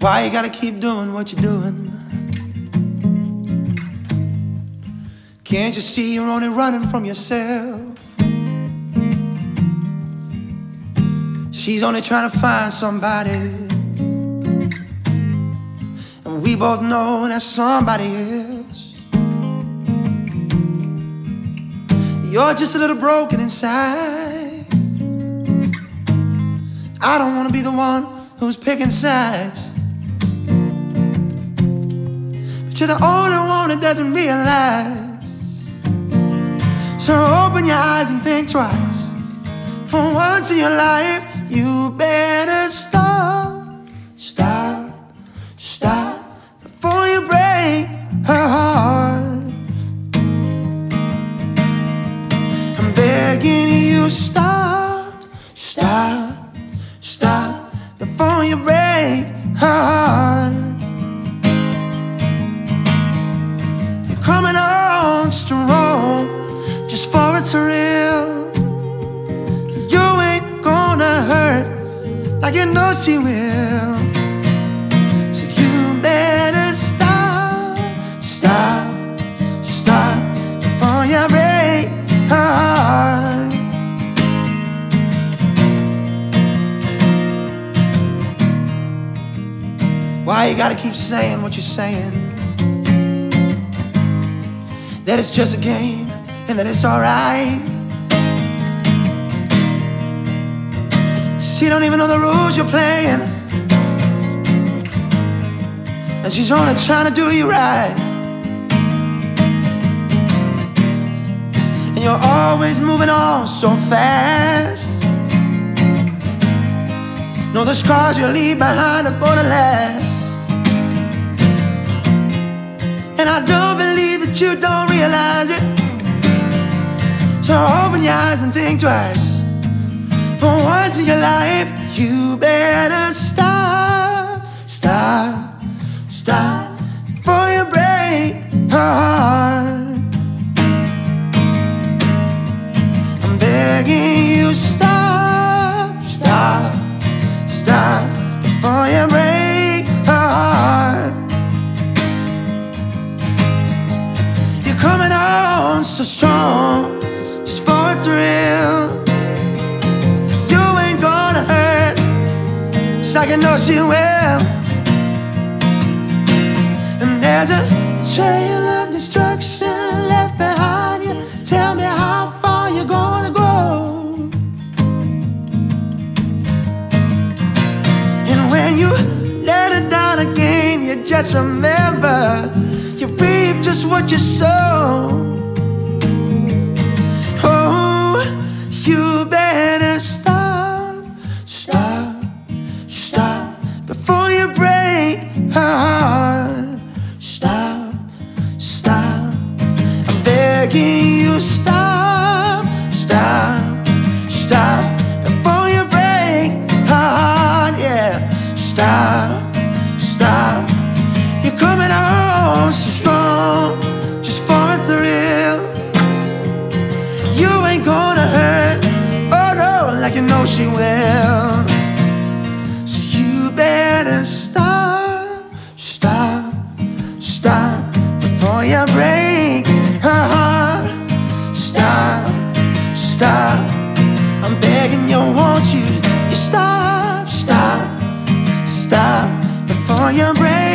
Why you gotta keep doing what you're doing? Can't you see you're only running from yourself? She's only trying to find somebody. And we both know that somebody is. You're just a little broken inside. I don't wanna be the one who's picking sides. You're the only one that doesn't realize. So open your eyes and think twice. For once in your life, you better stop, stop, stop before you break her heart. I'm begging you, stop, stop, stop before you break her heart. Coming on strong just for a thrill. You ain't gonna hurt like you know she will. So you better stop, stop, stop before you break her heart. Why you gotta keep saying what you're saying? That it's just a game and that it's alright. She don't even know the rules you're playing, and she's only trying to do you right. And you're always moving on so fast. No, the scars you leave behind are gonna last. And I don't believe that you don't realize it. So open your eyes and think twice. For once in your life, you better stop, stop, stop so strong, just for a thrill. You ain't gonna hurt, just like I know she will. And there's a trail of destruction left behind you. Tell me how far you're gonna go. And when you let it down again, you just remember you reap just what you sow. She will. So you better stop, stop, stop before you break her heart. Stop, stop. I'm begging you, won't you? You stop, stop, stop before you break.